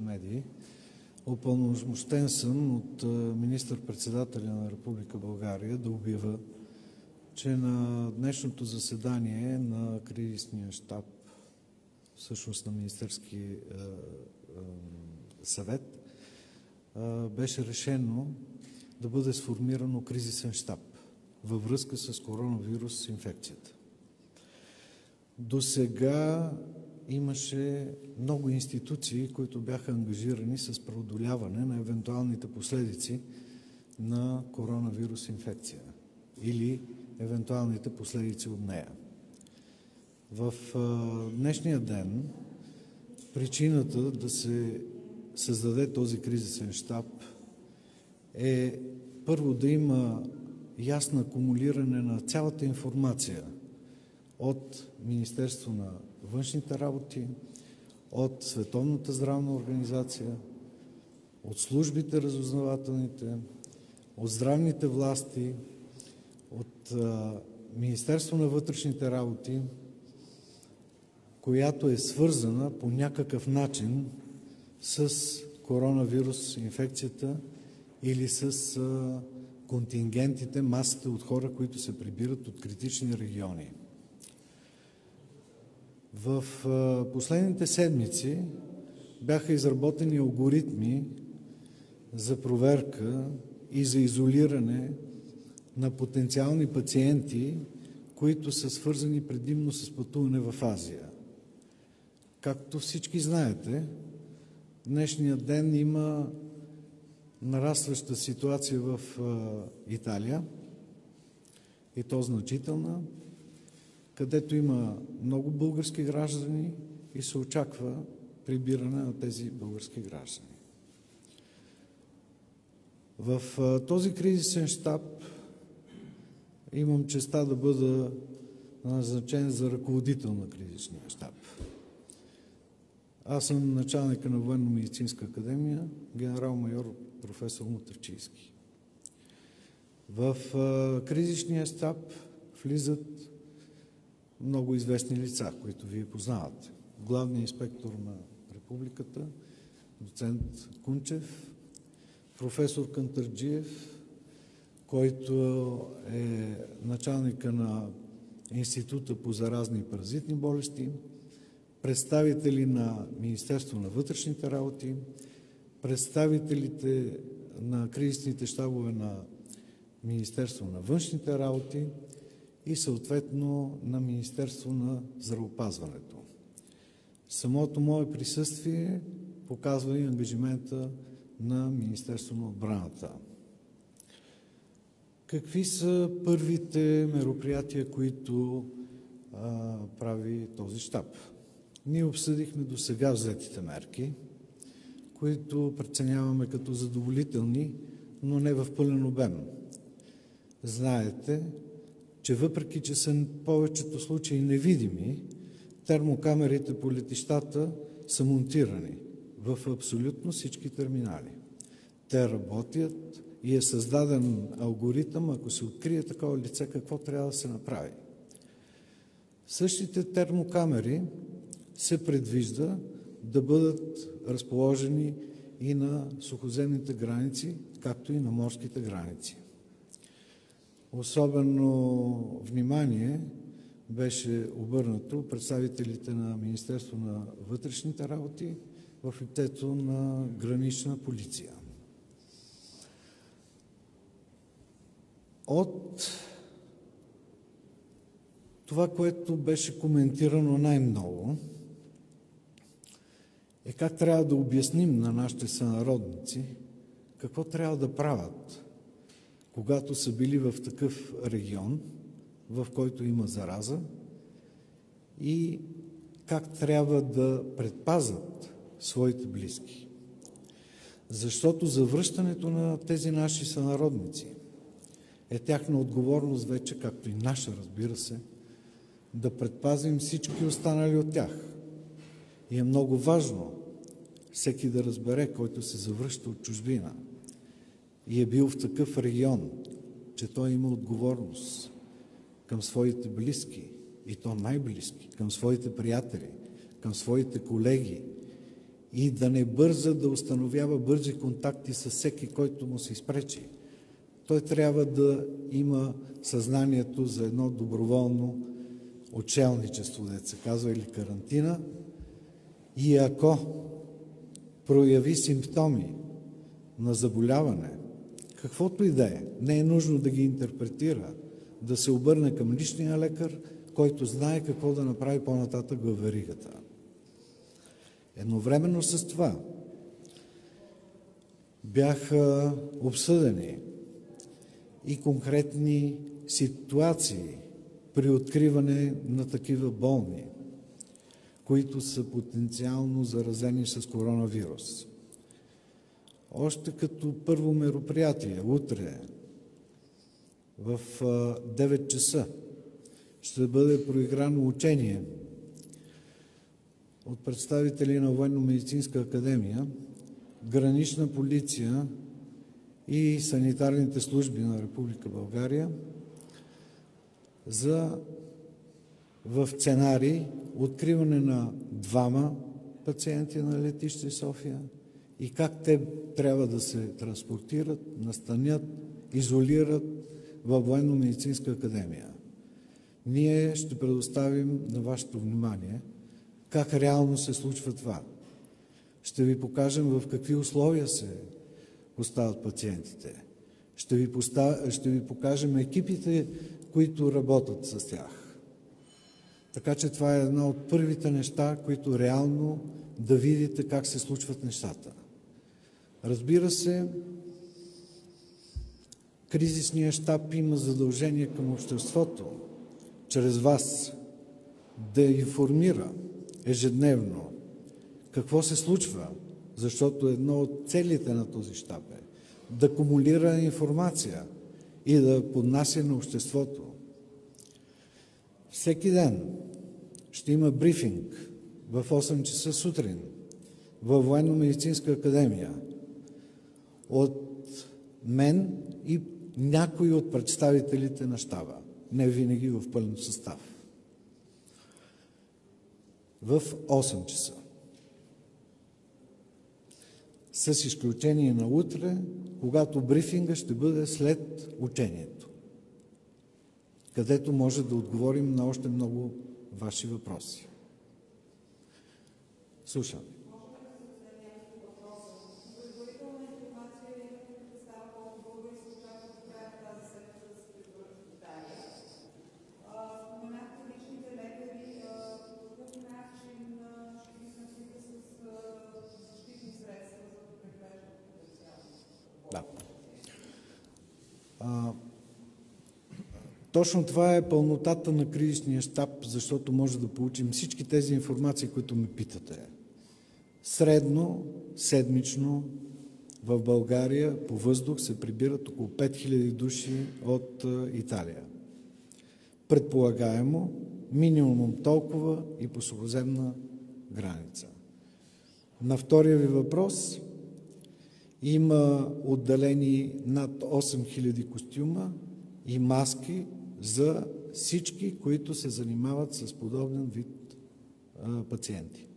медии. Опълномощен съм от министър-председателя на Република България да обява, че на днешното заседание на кризисния щаб, всъщност на Министерски съвет, беше решено да бъде сформирано кризисен щаб във връзка с коронавирус инфекцията. До сега имаше много институции, които бяха ангажирани с преодоляване на евентуалните последици на коронавирус инфекция или евентуалните последици от нея. В днешния ден причината да се създаде този кризисен щаб е първо да има ясно акумулиране на цялата информация от Министерство на външните работи, от Световната здравна организация, от службите разузнавателните, от здравните власти, от Министерство на вътрешните работи, която е свързана по някакъв начин с коронавирус инфекцията или с контингентите, масите от хора, които се прибират от критични региони. В последните седмици бяха изработени алгоритми за проверка и за изолиране на потенциални пациенти, които са свързани предимно с пътуване в Азия. Както всички знаете, днешния ден има нарастваща ситуация в Италия, и то значителна, където има много български граждани и се очаква прибиране на тези български граждани. В този кризисен щаб имам честа да бъда назначен за ръководител на кризисния щаб. Аз съм началника на Военно-медицинска академия, генерал-майор професор Мутавчийски. В кризисния щаб влизат много известни лица, които вие познавате. Главният инспектор на републиката, доцент Кунчев, професор Кантарджиев, който е началника на Института по заразни и паразитни болести, представители на Министерство на вътрешните работи, представителите на кризисните щабове на Министерство на външните работи и съответно на Министерство на здравопазването. Самото мое присъствие показва и ангажимента на Министерство на отбраната. Какви са първите мероприятия, които а, прави този щаб? Ние обсъдихме до сега взетите мерки, които преценяваме като задоволителни, но не в пълен обем. Знаете, че въпреки, че са повечето случаи невидими, термокамерите по летищата са монтирани в абсолютно всички терминали. Те работят и е създаден алгоритъм, ако се открие такова лице, какво трябва да се направи. Същите термокамери се предвижда да бъдат разположени и на сухоземните граници, както и на морските граници. Особено внимание беше обърнато представителите на Министерство на вътрешните работи в лицето на гранична полиция. От това, което беше коментирано най-много, е как трябва да обясним на нашите сънародници какво трябва да правят, когато са били в такъв регион, в който има зараза и как трябва да предпазат своите близки. Защото завръщането на тези наши сънародници е тяхна отговорност вече, както и наша, разбира се, да предпазим всички останали от тях. И е много важно всеки да разбере, който се завръща от чужбина и е бил в такъв регион, че той има отговорност към своите близки, и то най-близки, към своите приятели, към своите колеги и да не бърза да установява бързи контакти с всеки, който му се изпречи. Той трябва да има съзнанието за едно доброволно отшелничество, да се казва, или карантина. И ако прояви симптоми на заболяване, каквото и да е, не е нужно да ги интерпретира, да се обърне към личния лекар, който знае какво да направи по-нататък във веригата. Едновременно с това бяха обсъдени и конкретни ситуации при откриване на такива болни, които са потенциално заразени с коронавирус. Още като първо мероприятие, утре в 9 часа ще бъде проиграно учение от представители на Военно-медицинска академия, гранична полиция и санитарните служби на Република България за в сценарий откриване на двама пациенти на летище София и как те трябва да се транспортират, настанят, изолират във Военно-медицинска академия. Ние ще предоставим на вашето внимание как реално се случва това. Ще ви покажем в какви условия се поставят пациентите. Ще ви, постав... ще ви покажем екипите, които работят с тях. Така че това е една от първите неща, които реално да видите как се случват нещата. Разбира се, кризисният щаб има задължение към обществото, чрез вас, да информира ежедневно какво се случва, защото едно от целите на този щаб е да кумулира информация и да поднася на обществото. Всеки ден ще има брифинг в 8 часа сутрин във Военно-медицинска академия от мен и някои от представителите на щаба, не винаги в пълен състав. В 8 часа. С изключение на утре, когато брифинга ще бъде след учението, където може да отговорим на още много ваши въпроси. Слушам. Точно това е пълнотата на кризисния щаб, защото може да получим всички тези информации, които ме питате. Средно, седмично, в България по въздух се прибират около 5000 души от Италия. Предполагаемо, минимум толкова и по сухоземна граница. На втория ви въпрос има отделени над 8000 костюма и маски за всички, които се занимават с подобен вид пациенти.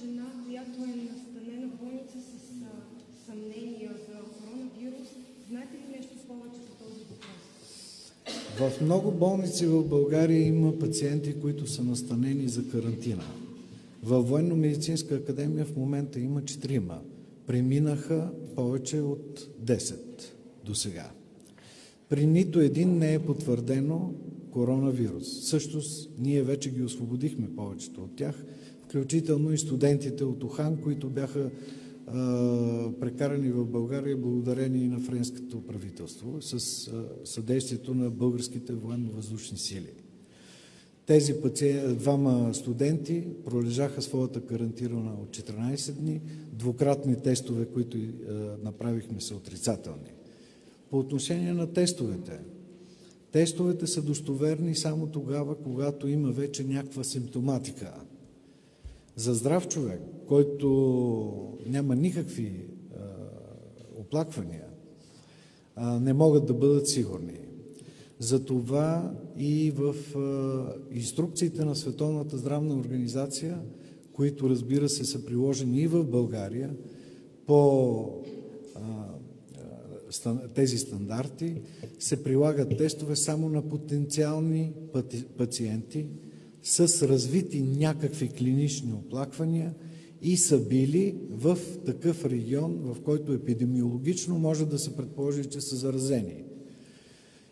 жена, която е настанена в болница с съмнения за коронавирус. Знаете ли нещо повече по този въпрос? В много болници в България има пациенти, които са настанени за карантина. Във Военно-медицинска академия в момента има четирима преминаха повече от 10 до сега. При нито един не е потвърдено коронавирус. Също ние вече ги освободихме повечето от тях, включително и студентите от Ухан, които бяха прекарани в България благодарение на френското правителство с съдействието на българските военно-въздушни сили. Тези двама студенти пролежаха своята карантина от 14 дни. Двукратни тестове, които направихме, са отрицателни. По отношение на тестовете. Тестовете са достоверни само тогава, когато има вече някаква симптоматика. За здрав човек, който няма никакви е, оплаквания, е, не могат да бъдат сигурни. Затова и в инструкциите на Световната здравна организация, които разбира се са приложени и в България по тези стандарти, се прилагат тестове само на потенциални пациенти с развити някакви клинични оплаквания и са били в такъв регион, в който епидемиологично може да се предположи, че са заразени.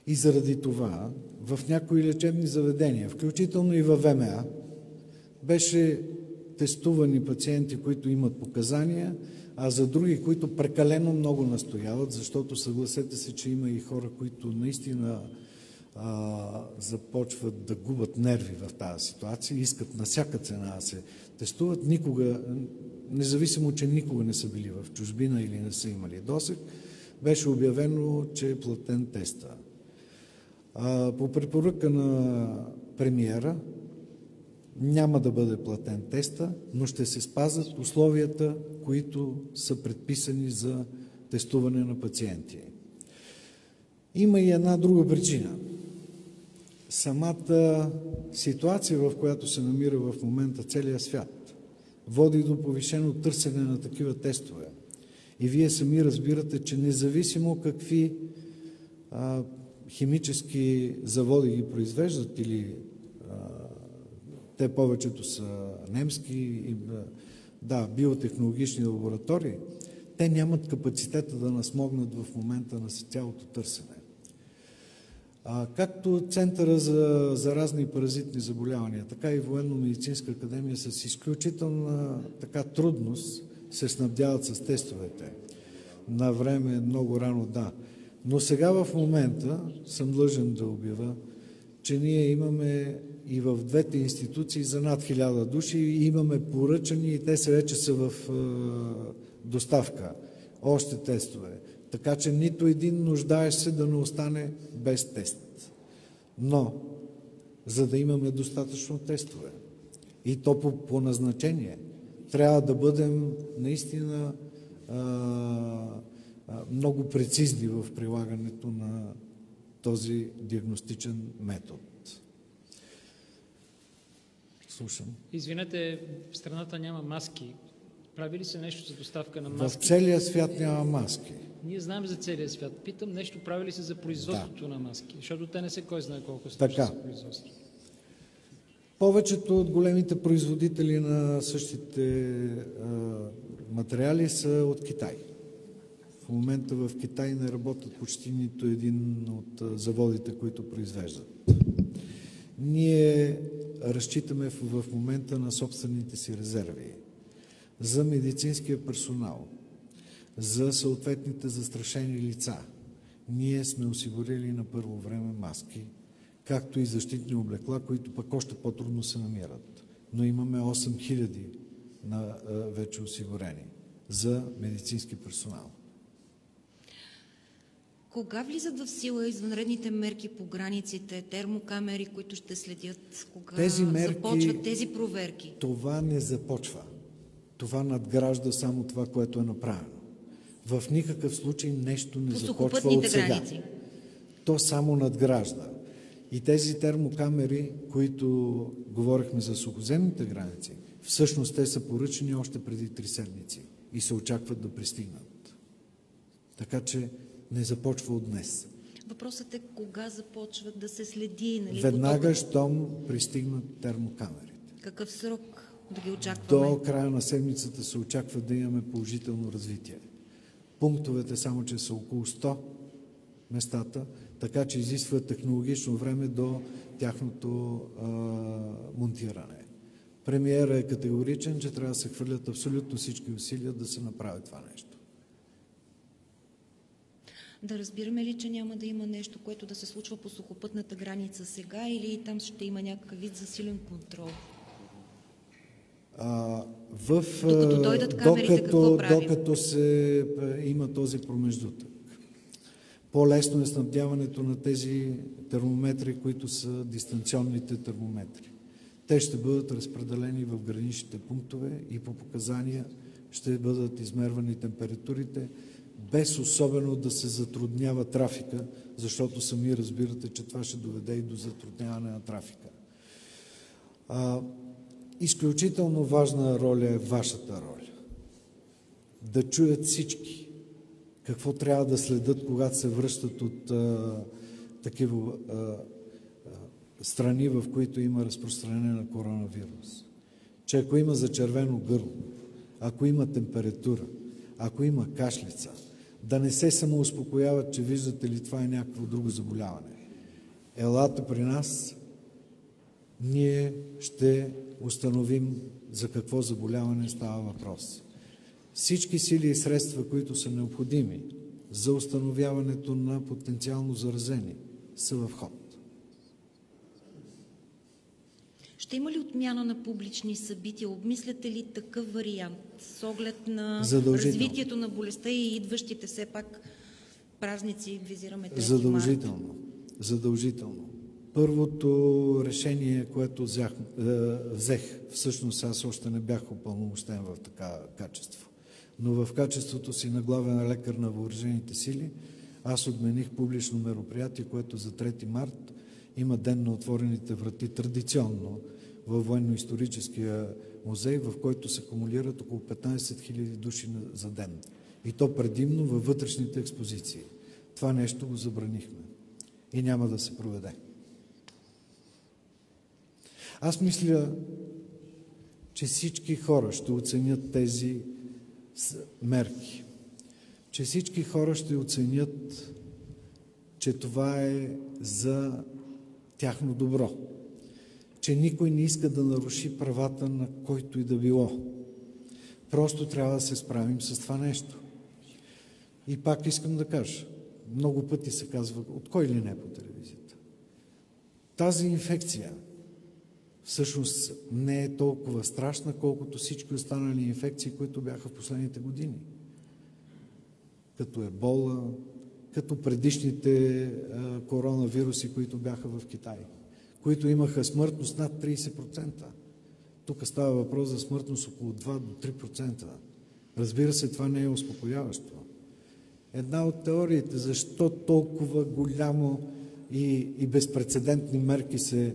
И заради това в някои лечебни заведения, включително и във ВМА, беше тестувани пациенти, които имат показания, а за други, които прекалено много настояват, защото съгласете се, че има и хора, които наистина а, започват да губят нерви в тази ситуация, искат на всяка цена да се тестуват, никога, независимо, че никога не са били в чужбина или не са имали досег, беше обявено, че е платен теста. А, по препоръка на премиера няма да бъде платен теста, но ще се спазат условията, които са предписани за тестуване на пациенти. Има и една друга причина. Самата ситуация, в която се намира в момента целият свят, води до повишено търсене на такива тестове. И вие сами разбирате, че независимо какви а, химически заводи ги произвеждат или а, те повечето са немски, и, да, биотехнологични лаборатории, те нямат капацитета да насмогнат в момента на цялото търсене. Както Центъра за заразни и паразитни заболявания, така и Военно-медицинска академия с изключителна така трудност се снабдяват с тестовете. На време, много рано, да. Но сега в момента съм длъжен да обява, че ние имаме и в двете институции за над хиляда души и имаме поръчани и те се вече са в доставка. Още тестове. Така че нито един нуждаещ се да не остане без тест. Но, за да имаме достатъчно тестове, и то по, по назначение, трябва да бъдем наистина а, а, много прецизни в прилагането на този диагностичен метод. Слушам. Извинете, страната няма маски. Прави ли се нещо за доставка на маски? В целия свят няма маски. Ние знаем за целия свят. Питам нещо прави ли се за производството да. на маски? Защото те не се кой знае колко са така. производство. Повечето от големите производители на същите а, материали са от Китай. В момента в Китай не работят почти нито един от заводите, които произвеждат. Ние разчитаме в, в момента на собствените си резерви за медицинския персонал, за съответните застрашени лица. Ние сме осигурили на първо време маски, както и защитни облекла, които пък още по-трудно се намират. Но имаме 8000 на, вече осигурени за медицински персонал. Кога влизат в сила извънредните мерки по границите, термокамери, които ще следят? Кога тези мерки, започват тези проверки? Това не започва. Това надгражда само това, което е направено. В никакъв случай нещо не по започва от сега. Граници. То само надгражда. И тези термокамери, които говорихме за сухоземните граници, всъщност те са поръчани още преди три седмици и се очакват да пристигнат. Така че не започва от днес. Въпросът е кога започват да се следи. Нали? Веднага, щом пристигнат термокамерите. Какъв срок да ги очакваме? До края на седмицата се очаква да имаме положително развитие. Пунктовете само, че са около 100 местата, така че изисква технологично време до тяхното а, монтиране. Премиера е категоричен, че трябва да се хвърлят абсолютно всички усилия да се направи това нещо. Да разбираме ли, че няма да има нещо, което да се случва по сухопътната граница сега или там ще има някакъв вид засилен контрол? А, в, докато дойдат камерите, докато, какво правим? Докато се има този промеждутък. По-лесно е снабдяването на тези термометри, които са дистанционните термометри. Те ще бъдат разпределени в граничните пунктове и по показания ще бъдат измервани температурите без особено да се затруднява трафика, защото сами разбирате, че това ще доведе и до затрудняване на трафика. Изключително важна роля е вашата роля. Да чуят всички какво трябва да следят, когато се връщат от а, такива а, страни, в които има разпространение на коронавирус. Че ако има зачервено гърло, ако има температура, ако има кашлица, да не се самоуспокояват, че виждате ли това е някакво друго заболяване. Елата при нас, ние ще установим за какво заболяване става въпрос. Всички сили и средства, които са необходими за установяването на потенциално заразени, са в ход. Ще има ли отмяна на публични събития? Обмисляте ли такъв вариант с оглед на развитието на болестта и идващите все пак празници, визираме 3 Задължително. Март? Задължително. Първото решение, което взех, е, взех, всъщност аз още не бях упълномощен в така качество, но в качеството си на главен лекар на въоръжените сили, аз отмених публично мероприятие, което за 3 март има ден на отворените врати традиционно във военно-историческия музей, в който се акумулират около 15 000 души за ден. И то предимно във вътрешните експозиции. Това нещо го забранихме и няма да се проведе. Аз мисля, че всички хора ще оценят тези мерки. Че всички хора ще оценят, че това е за тяхно добро че никой не иска да наруши правата на който и да било. Просто трябва да се справим с това нещо. И пак искам да кажа, много пъти се казва, от кой ли не по телевизията. Тази инфекция всъщност не е толкова страшна, колкото всички останали инфекции, които бяха в последните години. Като ебола, като предишните коронавируси, които бяха в Китай които имаха смъртност над 30%. Тук става въпрос за смъртност около 2 до 3%. Разбира се, това не е успокояващо. Една от теориите, защо толкова голямо и, и безпредседентни мерки се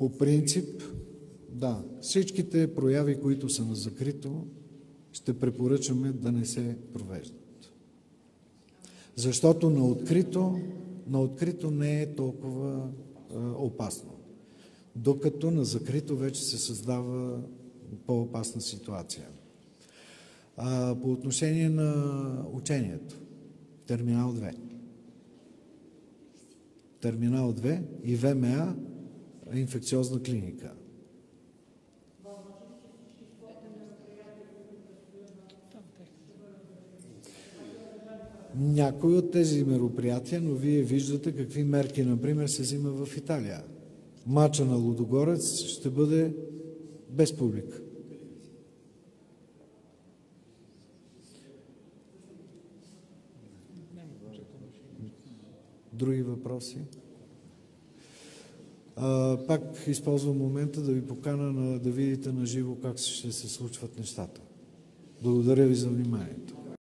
По принцип, да, всичките прояви, които са на закрито, ще препоръчаме да не се провеждат. Защото на открито, на открито не е толкова е, опасно. Докато на закрито вече се създава по-опасна ситуация. А, по отношение на учението, Терминал 2. Терминал 2 и ВМА инфекциозна клиника. Някои от тези мероприятия, но вие виждате какви мерки, например, се взима в Италия. Мача на Лудогорец ще бъде без публика. Други въпроси? Пак използвам момента да ви покана на, да видите на живо как ще се случват нещата. Благодаря ви за вниманието.